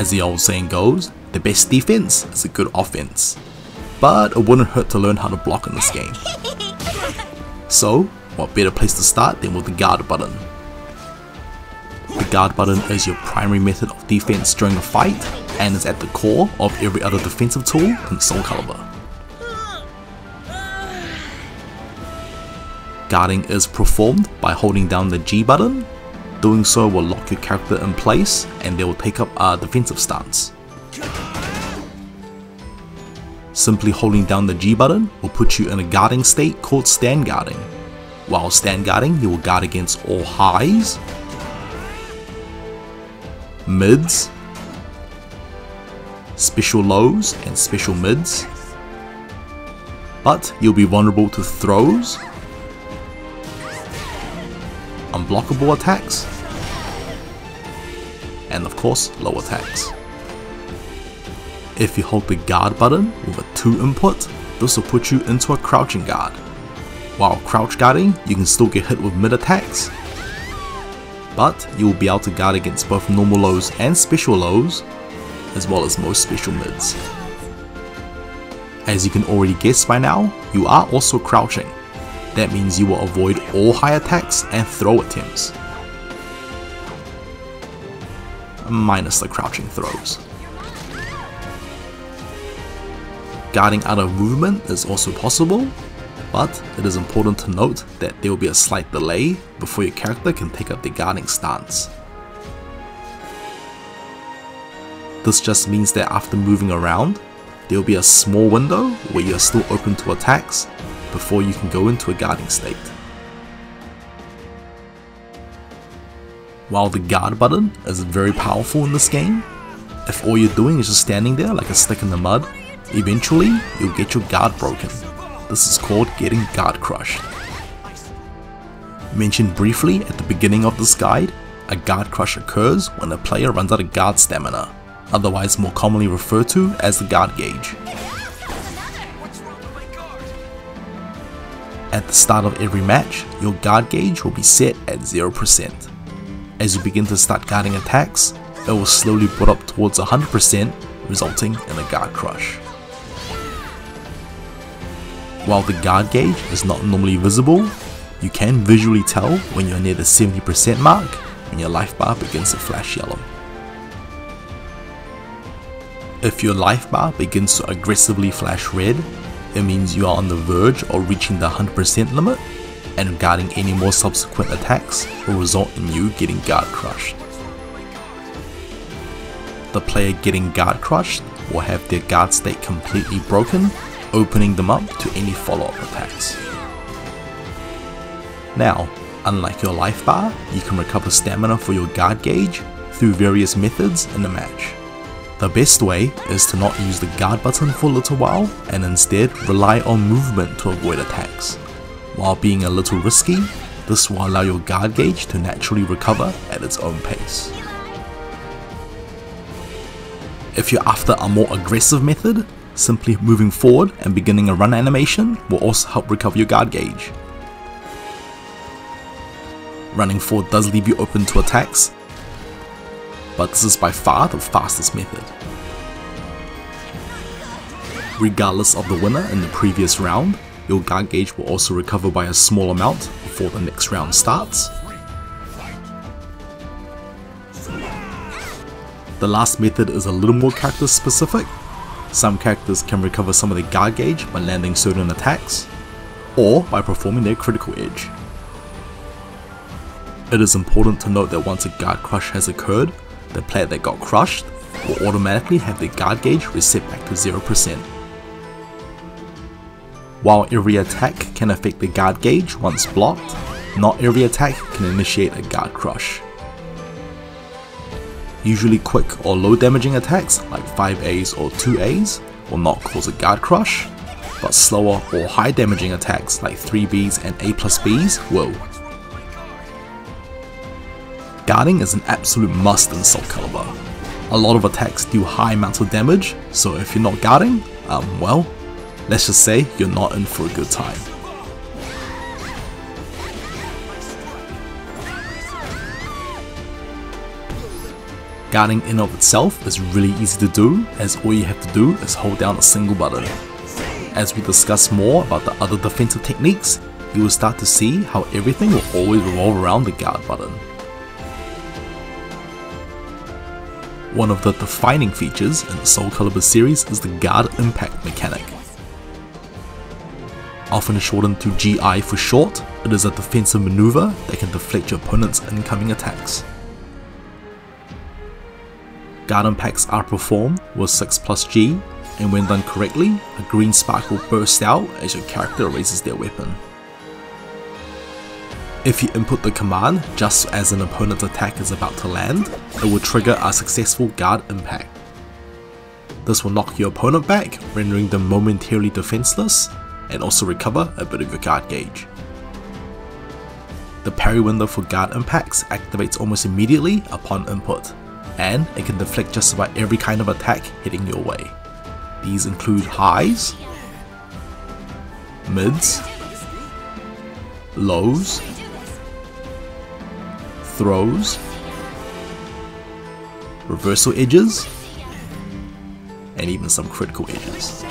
As the old saying goes, the best defense is a good offense. But it wouldn't hurt to learn how to block in this game. So, what better place to start than with the guard button. The guard button is your primary method of defense during a fight and is at the core of every other defensive tool in Soul Calibur. Guarding is performed by holding down the G button. Doing so will lock your character in place and they will take up a defensive stance. Simply holding down the G button will put you in a guarding state called stand guarding. While stand guarding, you will guard against all highs, mids, special lows and special mids, but you'll be vulnerable to throws, unblockable attacks, and of course low attacks. If you hold the guard button with a 2 input, this will put you into a crouching guard. While crouch guarding, you can still get hit with mid attacks, but you will be able to guard against both normal lows and special lows, as well as most special mids. As you can already guess by now, you are also crouching. That means you will avoid all high attacks and throw attempts. Minus the crouching throws. Guarding out of movement is also possible, but it is important to note that there will be a slight delay before your character can take up the guarding stance. This just means that after moving around, there will be a small window where you are still open to attacks before you can go into a guarding state. While the guard button is very powerful in this game, if all you're doing is just standing there like a stick in the mud, eventually you'll get your guard broken. This is called getting guard crushed. Mentioned briefly at the beginning of this guide, a guard crush occurs when a player runs out of guard stamina, otherwise more commonly referred to as the guard gauge. At the start of every match, your guard gauge will be set at 0%. As you begin to start guarding attacks, it will slowly put up towards 100%, resulting in a guard crush. While the guard gauge is not normally visible, you can visually tell when you're near the 70% mark when your life bar begins to flash yellow. If your life bar begins to aggressively flash red, it means you are on the verge of reaching the 100% limit and guarding any more subsequent attacks will result in you getting guard crushed. The player getting guard crushed will have their guard state completely broken, opening them up to any follow-up attacks. Now, unlike your life bar, you can recover stamina for your guard gauge through various methods in the match. The best way is to not use the guard button for a little while and instead rely on movement to avoid attacks. While being a little risky, this will allow your guard gauge to naturally recover at its own pace. If you're after a more aggressive method, simply moving forward and beginning a run animation will also help recover your guard gauge. Running forward does leave you open to attacks, but this is by far the fastest method. Regardless of the winner in the previous round, your guard gauge will also recover by a small amount before the next round starts. The last method is a little more character specific. Some characters can recover some of their guard gauge by landing certain attacks, or by performing their critical edge. It is important to note that once a guard crush has occurred, the player that got crushed will automatically have their guard gauge reset back to 0%. While every attack can affect the guard gauge once blocked, not every attack can initiate a guard crush. Usually quick or low damaging attacks like 5As or 2As will not cause a guard crush, but slower or high damaging attacks like 3Bs and A plus Bs will. Guarding is an absolute must in Soul Calibur. A lot of attacks do high amounts of damage, so if you're not guarding, um, well, let's just say you're not in for a good time. Guarding in of itself is really easy to do as all you have to do is hold down a single button. As we discuss more about the other defensive techniques, you will start to see how everything will always revolve around the guard button. One of the defining features in the Soul Calibur series is the guard impact mechanic. Often shortened to GI for short, it is a defensive maneuver that can deflect your opponent's incoming attacks. Guard impacts are performed with 6 plus G, and when done correctly, a green spark will burst out as your character raises their weapon. If you input the command just as an opponent's attack is about to land, it will trigger a successful guard impact. This will knock your opponent back, rendering them momentarily defenseless, and also recover a bit of your guard gauge. The parry window for guard impacts activates almost immediately upon input, and it can deflect just about every kind of attack hitting your way. These include highs, mids, lows, throws, reversal edges, and even some critical edges.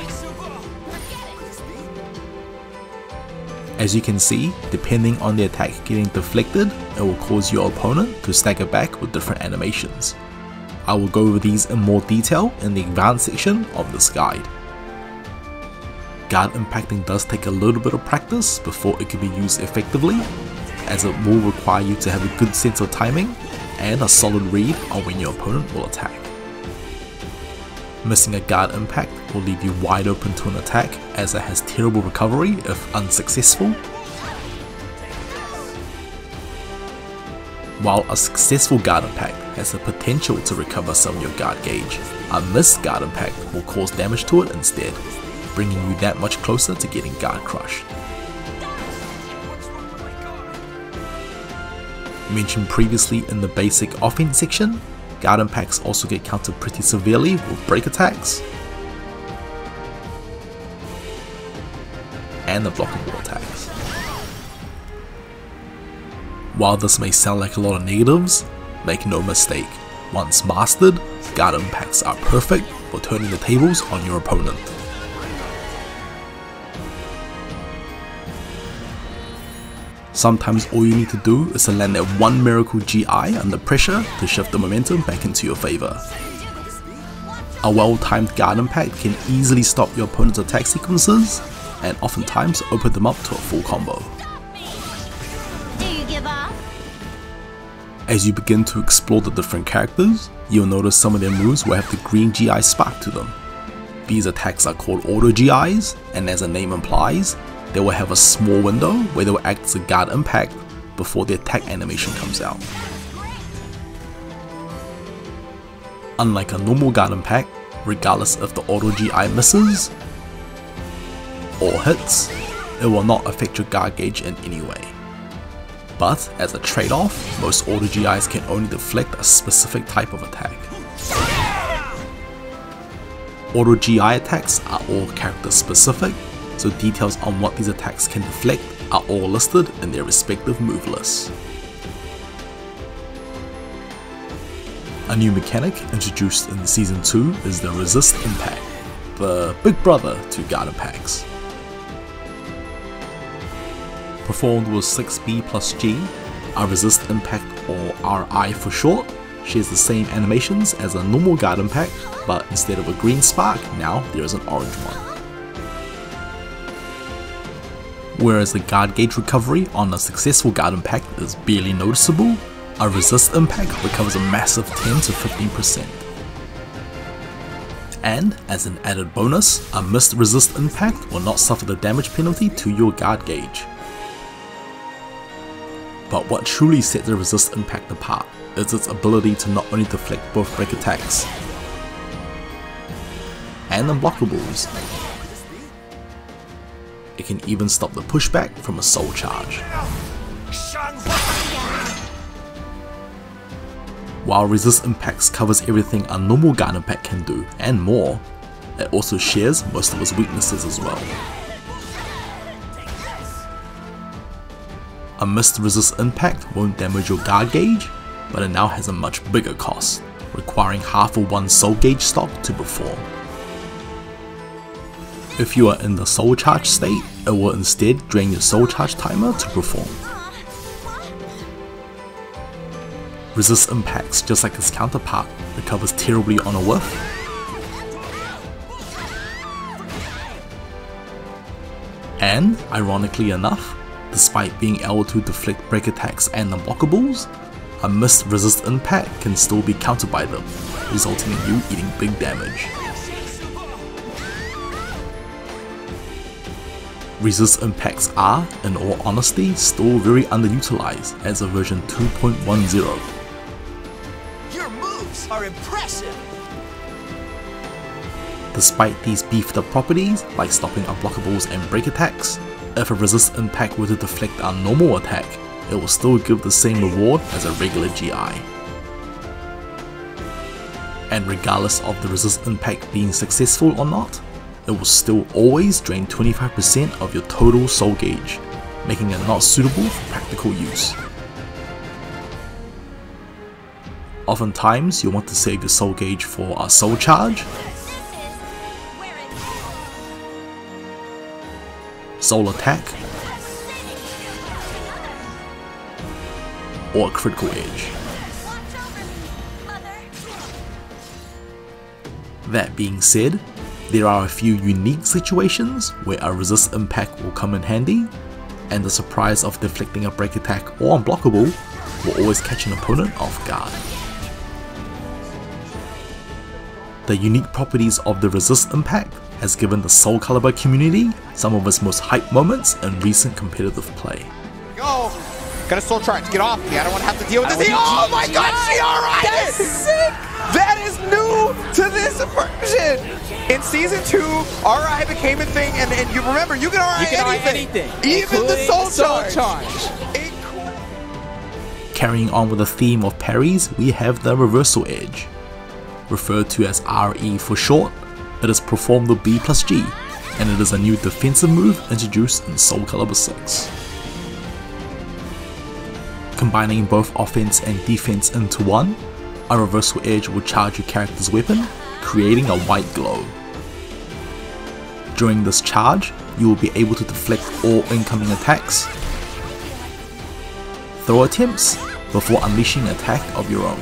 As you can see, depending on the attack getting deflected, it will cause your opponent to stagger back with different animations. I will go over these in more detail in the advanced section of this guide. Guard impacting does take a little bit of practice before it can be used effectively, as it will require you to have a good sense of timing and a solid read on when your opponent will attack. Missing a guard impact will leave you wide open to an attack as it has terrible recovery if unsuccessful. While a successful guard impact has the potential to recover some of your guard gauge, a missed guard impact will cause damage to it instead, bringing you that much closer to getting guard crushed. Mentioned previously in the basic offense section, guard impacts also get countered pretty severely with break attacks and the blockable attacks. While this may sound like a lot of negatives, make no mistake, once mastered, guard impacts are perfect for turning the tables on your opponent. Sometimes all you need to do is to land that one miracle GI under pressure to shift the momentum back into your favor. A well-timed guard impact can easily stop your opponent's attack sequences and oftentimes open them up to a full combo. As you begin to explore the different characters, you'll notice some of their moves will have the green GI spark to them. These attacks are called auto GIs, and as the name implies, they will have a small window where they will act as a guard impact before the attack animation comes out. Unlike a normal guard impact, regardless if the auto GI misses or hits, it will not affect your guard gauge in any way. But as a trade-off, most auto GIs can only deflect a specific type of attack. Auto GI attacks are all character specific so details on what these attacks can deflect are all listed in their respective move lists. A new mechanic introduced in Season 2 is the Resist Impact, the big brother to guard impacts. Performed with 6B plus G, a Resist Impact or RI for short shares the same animations as a normal guard impact, but instead of a green spark, now there is an orange one. Whereas the guard gauge recovery on a successful guard impact is barely noticeable, a resist impact recovers a massive 10 to 15%. And, as an added bonus, a missed resist impact will not suffer the damage penalty to your guard gauge. But what truly sets the resist impact apart is its ability to not only deflect both break attacks and unblockables, it can even stop the pushback from a soul charge. While Resist Impacts covers everything a normal guard impact can do, and more, it also shares most of its weaknesses as well. A missed resist impact won't damage your guard gauge, but it now has a much bigger cost, requiring half of one soul gauge stock to perform. If you are in the soul charge state, it will instead drain your soul charge timer to perform. Resist impacts just like its counterpart, recovers terribly on a whiff, and, ironically enough, despite being able to deflect break attacks and unblockables, a missed resist impact can still be countered by them, resulting in you eating big damage. Resist impacts are, in all honesty, still very underutilized as a version 2.10. Your moves are impressive! Despite these beefed up properties, like stopping unblockables and break attacks, if a resist impact were to deflect a normal attack, it will still give the same reward as a regular GI. And regardless of the resist impact being successful or not, it will still always drain 25% of your total soul gauge, making it not suitable for practical use. Oftentimes, you'll want to save your soul gauge for a soul charge, soul attack, or a critical edge. That being said, there are a few unique situations where a resist impact will come in handy, and the surprise of deflecting a break attack or unblockable will always catch an opponent off guard. The unique properties of the resist impact has given the Soul Calibur community some of its most hype moments in recent competitive play. Go! Got a soul charge, get off me, I don't want to have to deal with this. Oh my god, she alright! That's sick! That is new to this version! In season 2, RI became a thing, and, and you remember, you can RI, you can anything. anything. Even the soul, soul charge. charge. Carrying on with the theme of parries, we have the Reversal Edge referred to as RE for short, it is performed with B plus G, and it is a new defensive move introduced in Soul Calibur 6. Combining both offense and defense into one, a reversal edge will charge your character's weapon, creating a white glow. During this charge, you will be able to deflect all incoming attacks, throw attempts, before unleashing an attack of your own.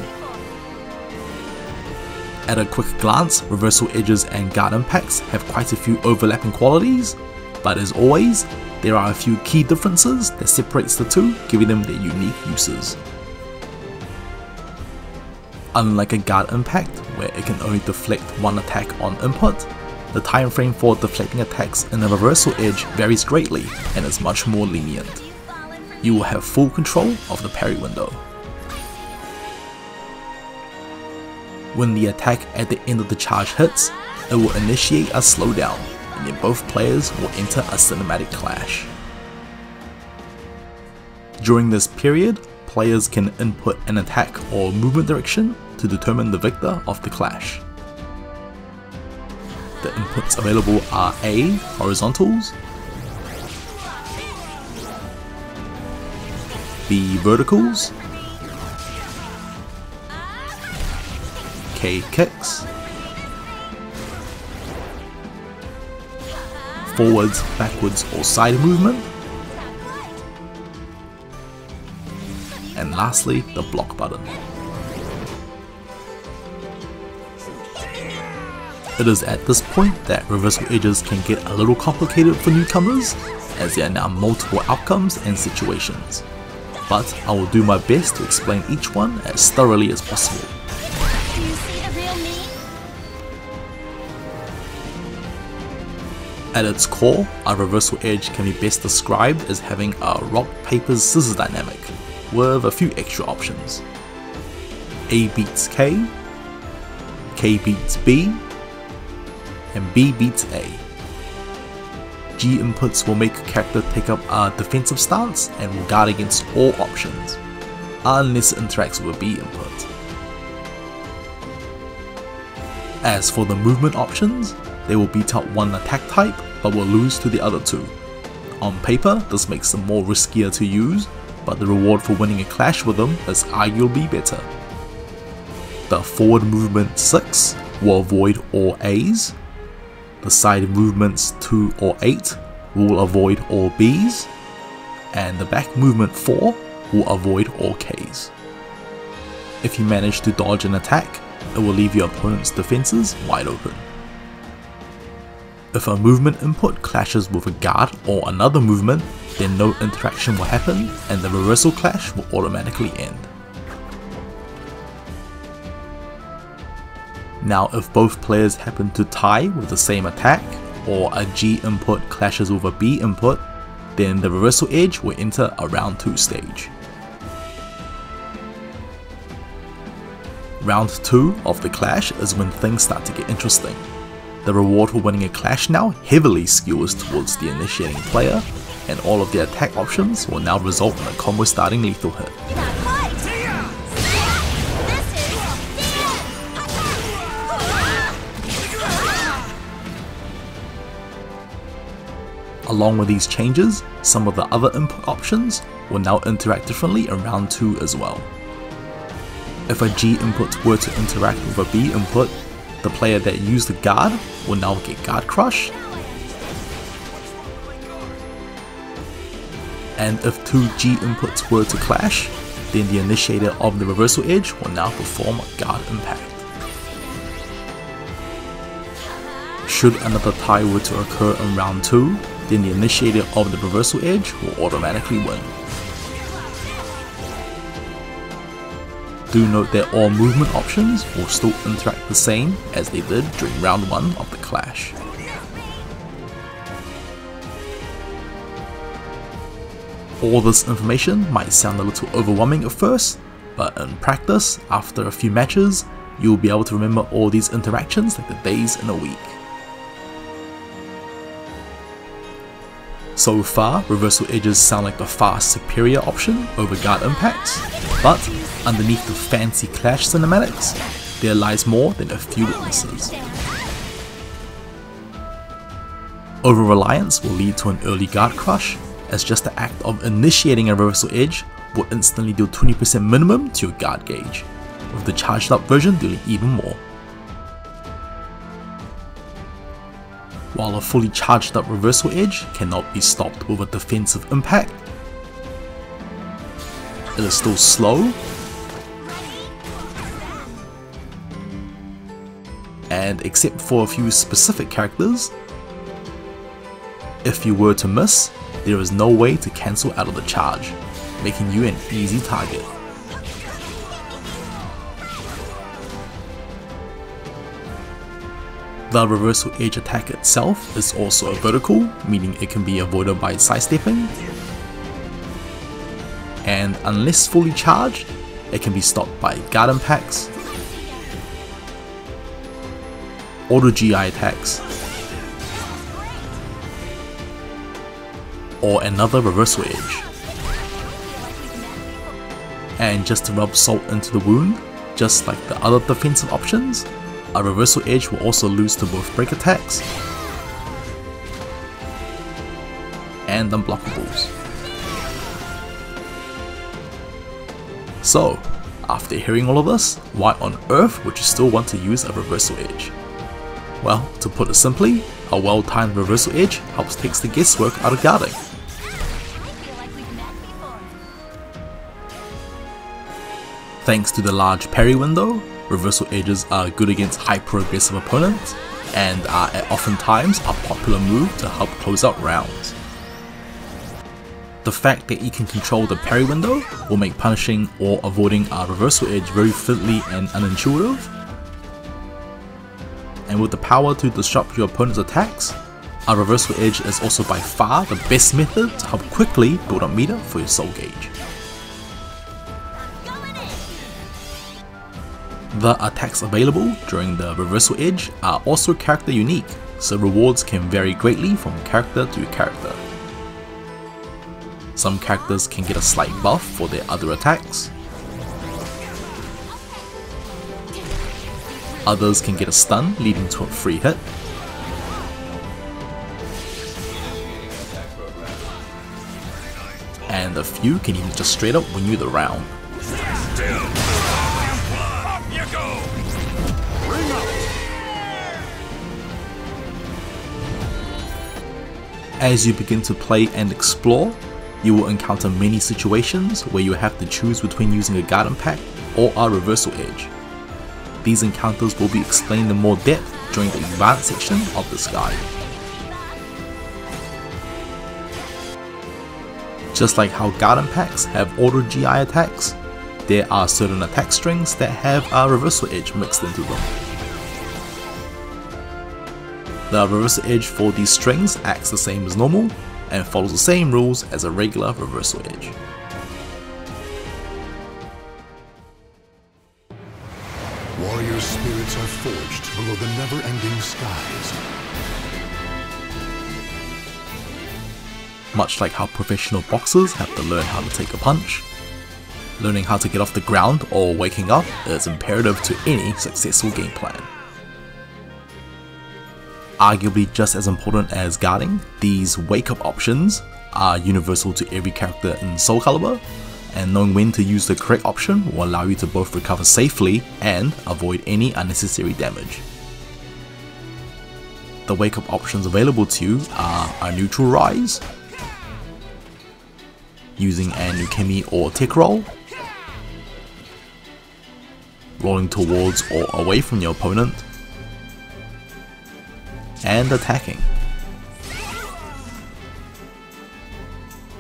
At a quick glance, reversal edges and guard impacts have quite a few overlapping qualities, but as always, there are a few key differences that separates the two, giving them their unique uses. Unlike a guard impact, where it can only deflect one attack on input, the time frame for deflecting attacks in a reversal edge varies greatly and is much more lenient. You will have full control of the parry window. When the attack at the end of the charge hits, it will initiate a slowdown, and then both players will enter a cinematic clash. During this period, players can input an attack or movement direction to determine the victor of the clash. The inputs available are A. Horizontals, B. Verticals, K kicks, forwards, backwards or side movement, lastly the block button. It is at this point that reversal edges can get a little complicated for newcomers, as there are now multiple outcomes and situations. But I will do my best to explain each one as thoroughly as possible. At its core, a reversal edge can be best described as having a rock, paper, scissors dynamic, with a few extra options. A beats K, K beats B, and B beats A. G inputs will make a character take up a defensive stance and will guard against all options, unless it interacts with a B input. As for the movement options, they will beat up one attack type but will lose to the other two. On paper, this makes them more riskier to use, but the reward for winning a clash with them is arguably better. The forward movement 6 will avoid all A's. The side movements 2 or 8 will avoid all B's. And the back movement 4 will avoid all Ks. If you manage to dodge an attack, it will leave your opponent's defenses wide open. If a movement input clashes with a guard or another movement, then no interaction will happen and the reversal clash will automatically end. Now if both players happen to tie with the same attack, or a G input clashes with a B input, then the reversal edge will enter a round 2 stage. Round 2 of the clash is when things start to get interesting. The reward for winning a clash now heavily skews towards the initiating player, and all of their attack options will now result in a combo starting lethal hit. Along with these changes, some of the other input options will now interact differently in round 2 as well. If a G input were to interact with a B input, the player that used the guard will now get guard crush. And if two G inputs were to clash, then the initiator of the reversal edge will now perform a guard impact. Should another tie were to occur in round 2, then the initiator of the reversal edge will automatically win. Do note that all movement options will still interact the same as they did during round 1 of the clash. All this information might sound a little overwhelming at first, but in practice, after a few matches, you'll be able to remember all these interactions like the days in a week. So far, reversal edges sound like the far superior option over guard impacts, but underneath the fancy clash cinematics, there lies more than a few weaknesses. Over-reliance will lead to an early guard crush, as just the act of initiating a reversal edge will instantly deal 20% minimum to your guard gauge, with the charged up version dealing even more. while a fully charged up reversal edge cannot be stopped with a defensive impact. It is still slow, and except for a few specific characters, if you were to miss, there is no way to cancel out of the charge, making you an easy target. The reversal edge attack itself is also a vertical, meaning it can be avoided by sidestepping. And unless fully charged, it can be stopped by guard impacts, auto GI attacks, or another reversal edge. And just to rub salt into the wound, just like the other defensive options, a reversal edge will also lose to both break attacks and unblockables. So, after hearing all of this, why on earth would you still want to use a reversal edge? Well, to put it simply, a well-timed reversal edge helps takes the guesswork out of guarding. Thanks to the large parry window, reversal edges are good against hyper-aggressive opponents, and are oftentimes a popular move to help close out rounds. The fact that you can control the parry window will make punishing or avoiding a reversal edge very fiddly and unintuitive. And with the power to disrupt your opponent's attacks, a reversal edge is also by far the best method to help quickly build up meter for your soul gauge. The attacks available during the reversal edge are also character unique, so rewards can vary greatly from character to character. Some characters can get a slight buff for their other attacks. Others can get a stun leading to a free hit. And a few can even just straight up win you the round. As you begin to play and explore, you will encounter many situations where you have to choose between using a guard impact or a reversal edge. These encounters will be explained in more depth during the advanced section of this guide. Just like how guard impacts have auto GI attacks, there are certain attack strings that have a reversal edge mixed into them. The reversal edge for these strings acts the same as normal and follows the same rules as a regular reversal edge. Warrior spirits are forged below the never-ending skies. Much like how professional boxers have to learn how to take a punch, learning how to get off the ground or waking up is imperative to any successful game plan. Arguably just as important as guarding, these wake up options are universal to every character in Soul Calibur, and knowing when to use the correct option will allow you to both recover safely and avoid any unnecessary damage. The wake up options available to you are a neutral rise, using an Ukemi or Tech Roll, rolling towards or away from your opponent, and attacking.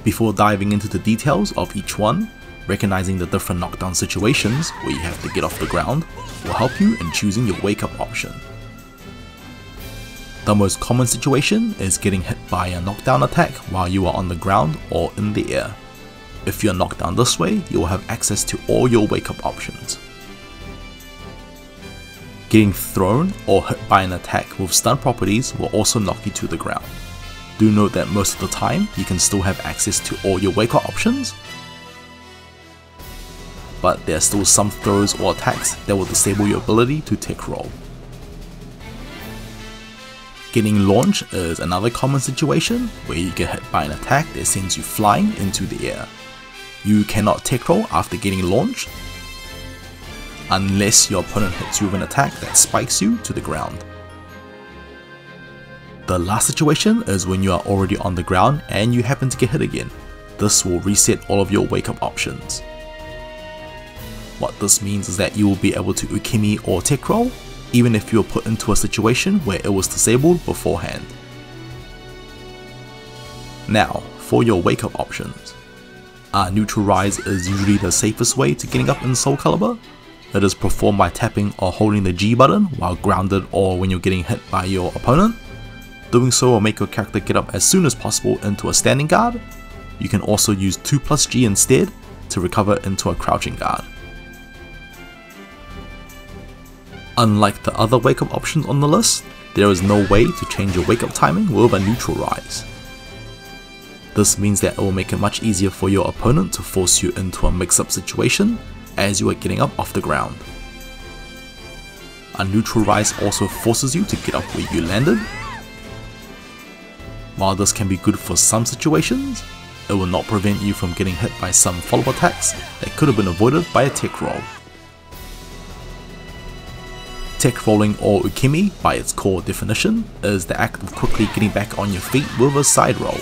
Before diving into the details of each one, recognizing the different knockdown situations where you have to get off the ground will help you in choosing your wake up option. The most common situation is getting hit by a knockdown attack while you are on the ground or in the air. If you're knocked down this way, you will have access to all your wake up options. Getting thrown or hit by an attack with stun properties will also knock you to the ground. Do note that most of the time, you can still have access to all your wake up options, but there are still some throws or attacks that will disable your ability to tech roll. Getting launched is another common situation where you get hit by an attack that sends you flying into the air. You cannot tech roll after getting launched, unless your opponent hits you with an attack that spikes you to the ground. The last situation is when you are already on the ground and you happen to get hit again. This will reset all of your wake up options. What this means is that you will be able to Ukemi or Tech Roll, even if you are put into a situation where it was disabled beforehand. Now, for your wake up options. Uh, neutral Rise is usually the safest way to getting up in Soul Calibur, it is performed by tapping or holding the G button while grounded or when you're getting hit by your opponent. Doing so will make your character get up as soon as possible into a standing guard. You can also use 2 plus G instead to recover into a crouching guard. Unlike the other wake up options on the list, there is no way to change your wake up timing with a neutral rise. This means that it will make it much easier for your opponent to force you into a mix up situation as you are getting up off the ground. A neutral rise also forces you to get up where you landed. While this can be good for some situations, it will not prevent you from getting hit by some follow-up attacks that could have been avoided by a tech roll. Tech rolling or ukemi, by its core definition, is the act of quickly getting back on your feet with a side roll.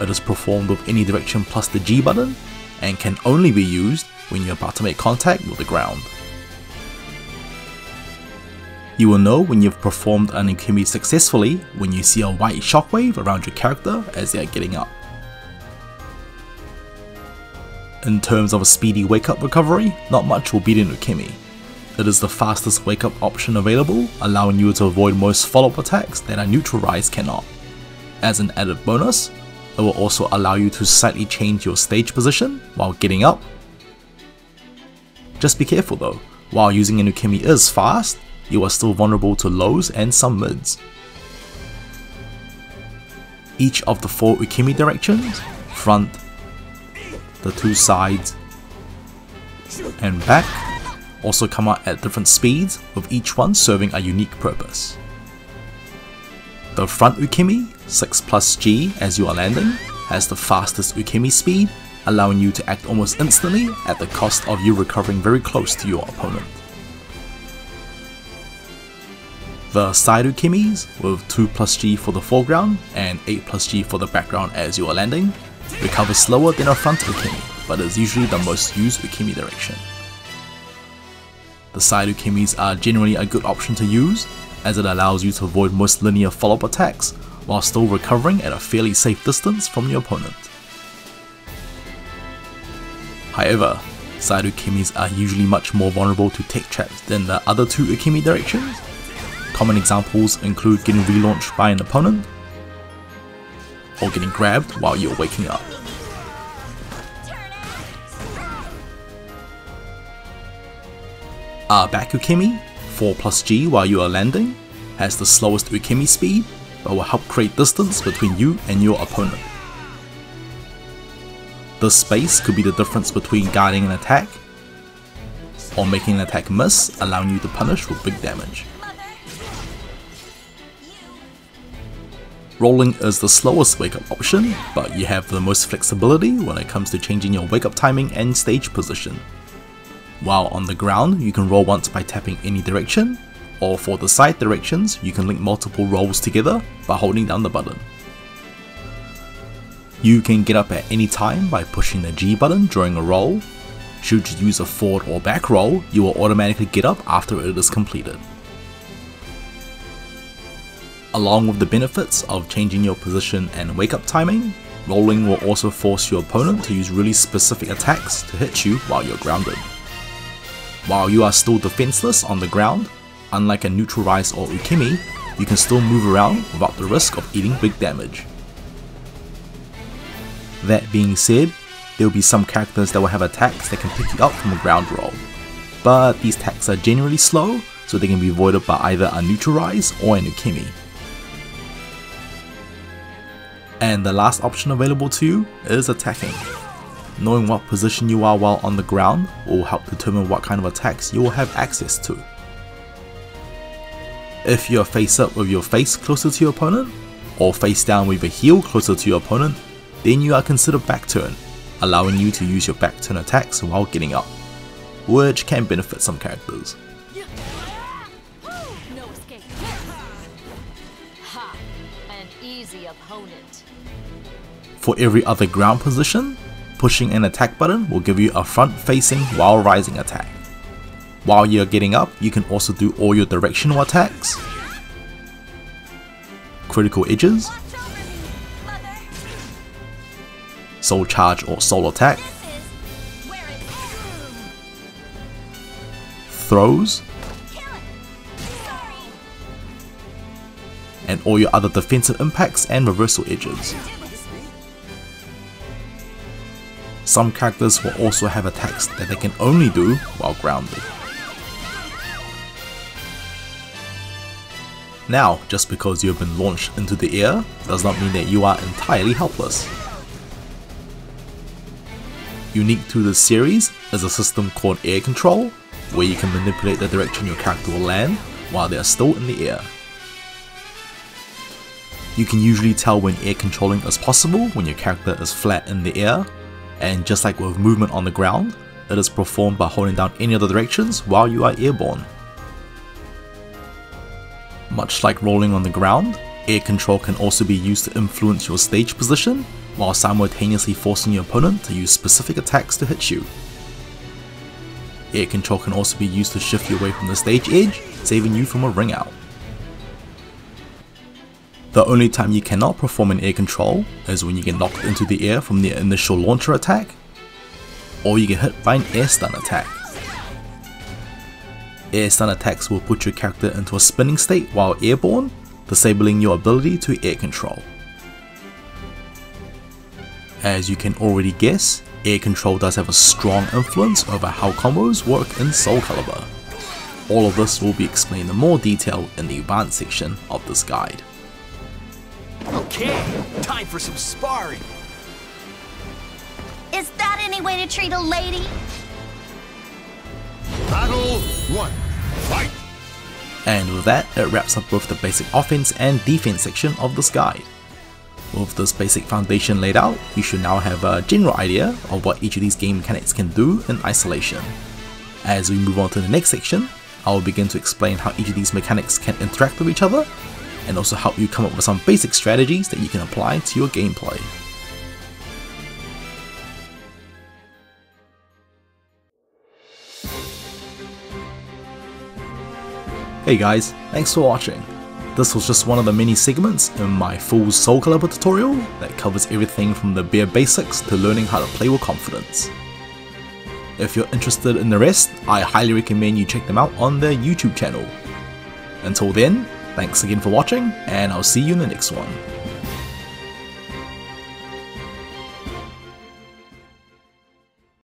It is performed with any direction plus the G button, and can only be used when you're about to make contact with the ground. You will know when you've performed an Ukemi successfully when you see a white shockwave around your character as they are getting up. In terms of a speedy wake up recovery, not much will beat an Ukemi. It is the fastest wake up option available, allowing you to avoid most follow up attacks that a neutral rise cannot. As an added bonus, it will also allow you to slightly change your stage position while getting up. Just be careful though, while using an Ukemi is fast, you are still vulnerable to lows and some mids. Each of the four Ukemi directions, front, the two sides, and back, also come out at different speeds, with each one serving a unique purpose. The front Ukemi, 6 plus G as you are landing, has the fastest Ukemi speed, allowing you to act almost instantly at the cost of you recovering very close to your opponent. The side ukemis, with 2 plus G for the foreground and 8 plus G for the background as you are landing, recover slower than a front ukemi, but is usually the most used ukemi direction. The side ukemis are generally a good option to use, as it allows you to avoid most linear follow-up attacks while still recovering at a fairly safe distance from your opponent. However, side ukemis are usually much more vulnerable to tech traps than the other two ukemi directions. Common examples include getting relaunched by an opponent, or getting grabbed while you're waking up. Our back ukemi, 4 plus G while you are landing, has the slowest ukemi speed, but will help create distance between you and your opponent. This space could be the difference between guarding an attack or making an attack miss, allowing you to punish with big damage. Rolling is the slowest wake up option, but you have the most flexibility when it comes to changing your wake up timing and stage position. While on the ground, you can roll once by tapping any direction, or for the side directions, you can link multiple rolls together by holding down the button. You can get up at any time by pushing the G button during a roll. Should you use a forward or back roll, you will automatically get up after it is completed. Along with the benefits of changing your position and wake up timing, rolling will also force your opponent to use really specific attacks to hit you while you're grounded. While you are still defenseless on the ground, unlike a neutral rise or ukemi, you can still move around without the risk of eating big damage. That being said, there will be some characters that will have attacks that can pick you up from a ground roll, but these attacks are generally slow, so they can be avoided by either a neutral rise or an ukemi. And the last option available to you is attacking. Knowing what position you are while on the ground will help determine what kind of attacks you will have access to. If you are face up with your face closer to your opponent, or face down with your heel closer to your opponent, then you are considered back turn, allowing you to use your back turn attacks while getting up, which can benefit some characters. No escape. Ha! An easy opponent. For every other ground position, pushing an attack button will give you a front facing while rising attack. While you're getting up, you can also do all your directional attacks, critical edges, soul charge or soul attack, throws, and all your other defensive impacts and reversal edges. Some characters will also have attacks that they can only do while grounded. Now, just because you have been launched into the air does not mean that you are entirely helpless. Unique to this series is a system called air control, where you can manipulate the direction your character will land while they are still in the air. You can usually tell when air controlling is possible when your character is flat in the air, and just like with movement on the ground, it is performed by holding down any other directions while you are airborne. Much like rolling on the ground, air control can also be used to influence your stage position while simultaneously forcing your opponent to use specific attacks to hit you. Air control can also be used to shift you away from the stage edge, saving you from a ring out. The only time you cannot perform an air control is when you get knocked into the air from the initial launcher attack, or you get hit by an air stun attack. Air stun attacks will put your character into a spinning state while airborne, disabling your ability to air control. As you can already guess, air control does have a strong influence over how combos work in Soul Calibur. All of this will be explained in more detail in the advanced section of this guide. Okay, time for some sparring. Is that any way to treat a lady? One. Fight! And with that, it wraps up both the basic offense and defense section of this guide. With this basic foundation laid out, you should now have a general idea of what each of these game mechanics can do in isolation. As we move on to the next section, I will begin to explain how each of these mechanics can interact with each other, and also help you come up with some basic strategies that you can apply to your gameplay. Hey guys, thanks for watching. This was just one of the many segments in my full Soul Calibur tutorial that covers everything from the bare basics to learning how to play with confidence. If you're interested in the rest, I highly recommend you check them out on their YouTube channel. Until then, thanks again for watching, and I'll see you in the next one.